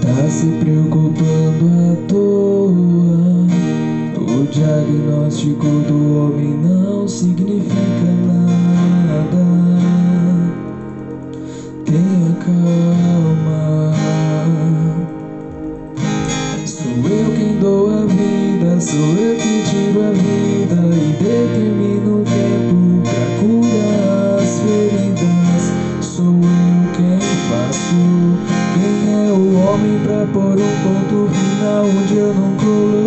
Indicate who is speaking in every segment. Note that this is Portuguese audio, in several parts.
Speaker 1: Tá se preocupando à toa. O diagnóstico do homem não significa Calma. Sou eu quem dou a vida, sou eu que tiro a vida e determino o tempo pra curar as feridas. Sou eu quem faço. Quem é o homem pra pôr um ponto final onde eu não coloquei?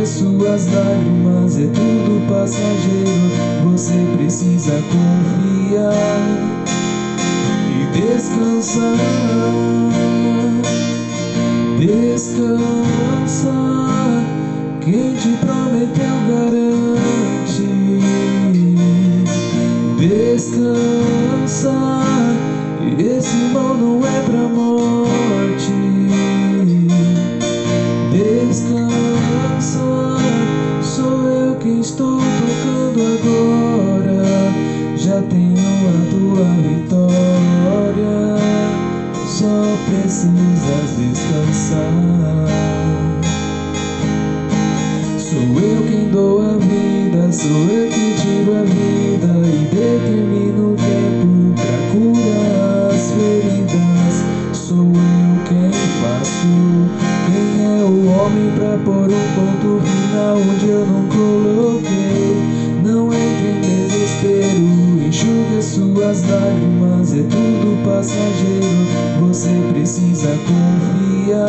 Speaker 1: As suas lágrimas, é tudo passageiro. Você precisa confiar e descansar. Descansa, quem te prometeu garante. Descansa, sou eu que tiro a vida e determino o tempo pra curar as feridas. Sou eu quem faço. Quem é o homem pra pôr um ponto final onde eu não coloquei? Não entre em desespero, enxugue as suas lágrimas, é tudo passageiro. Você precisa confiar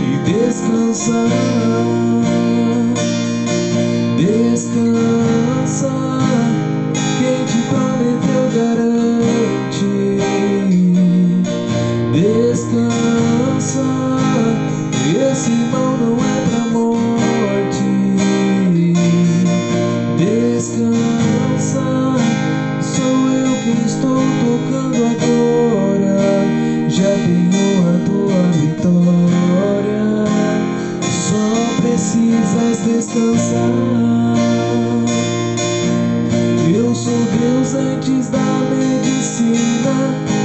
Speaker 1: e descansar. Descansa, quem te prometeu garante. Descansa, esse mal não é pra morte. Descansa, sou eu quem estou tocando agora. Já tenho a tua vitória. Só precisas descansar. Sou Deus antes da medicina.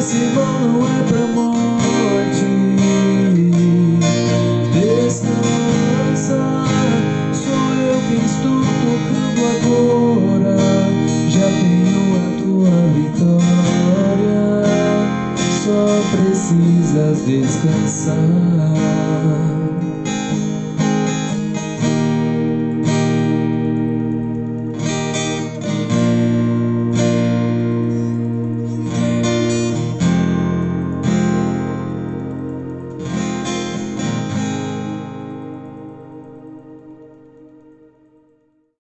Speaker 1: Esse mal não é pra morte. Descansa, sou eu quem estou tocando agora. Já tenho a tua vitória, só precisas descansar.